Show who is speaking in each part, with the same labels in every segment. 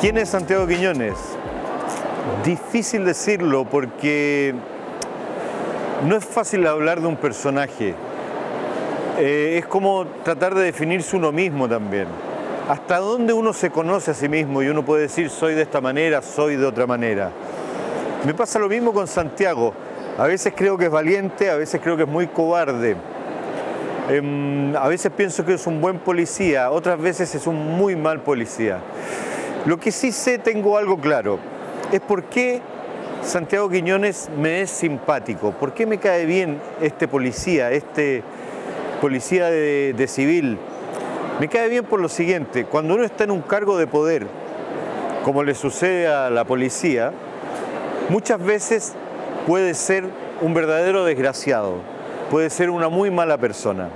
Speaker 1: ¿Quién es Santiago Quiñones? Difícil decirlo porque no es fácil hablar de un personaje. Eh, es como tratar de definirse uno mismo también. ¿Hasta dónde uno se conoce a sí mismo y uno puede decir soy de esta manera, soy de otra manera? Me pasa lo mismo con Santiago. A veces creo que es valiente, a veces creo que es muy cobarde. Em, a veces pienso que es un buen policía, otras veces es un muy mal policía. Lo que sí sé, tengo algo claro, es por qué Santiago Quiñones me es simpático, por qué me cae bien este policía, este policía de, de civil. Me cae bien por lo siguiente, cuando uno está en un cargo de poder, como le sucede a la policía, muchas veces puede ser un verdadero desgraciado, puede ser una muy mala persona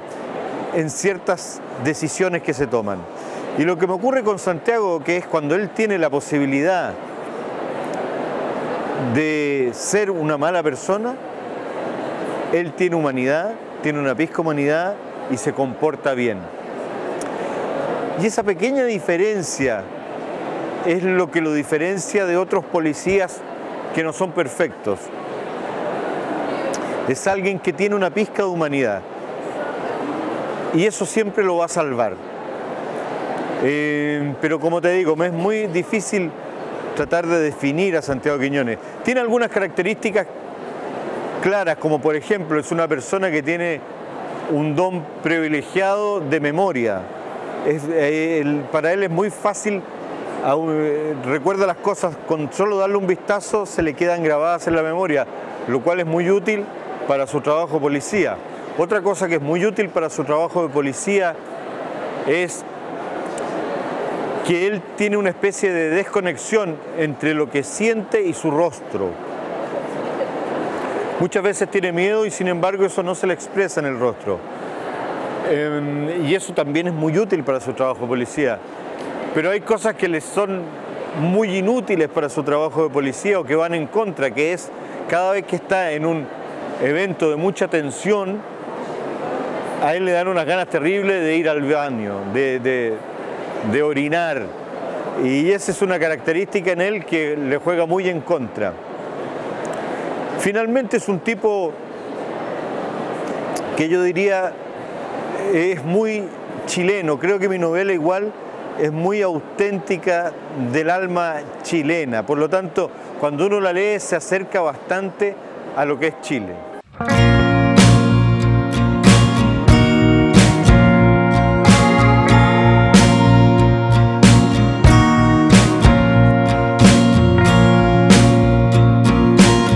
Speaker 1: en ciertas decisiones que se toman. Y lo que me ocurre con Santiago, que es cuando él tiene la posibilidad de ser una mala persona, él tiene humanidad, tiene una pizca humanidad y se comporta bien. Y esa pequeña diferencia es lo que lo diferencia de otros policías que no son perfectos. Es alguien que tiene una pizca de humanidad. Y eso siempre lo va a salvar. Eh, pero como te digo, me es muy difícil tratar de definir a Santiago Quiñones. Tiene algunas características claras, como por ejemplo es una persona que tiene un don privilegiado de memoria. Eh, para él es muy fácil, eh, recuerda las cosas, con solo darle un vistazo se le quedan grabadas en la memoria, lo cual es muy útil para su trabajo policía. Otra cosa que es muy útil para su trabajo de policía es que él tiene una especie de desconexión entre lo que siente y su rostro. Muchas veces tiene miedo y sin embargo eso no se le expresa en el rostro. Em, y eso también es muy útil para su trabajo de policía. Pero hay cosas que le son muy inútiles para su trabajo de policía o que van en contra, que es cada vez que está en un evento de mucha tensión, a él le dan unas ganas terribles de ir al baño, de de orinar. Y esa es una característica en él que le juega muy en contra. Finalmente es un tipo que yo diría es muy chileno. Creo que mi novela igual es muy auténtica del alma chilena. Por lo tanto, cuando uno la lee se acerca bastante a lo que es Chile.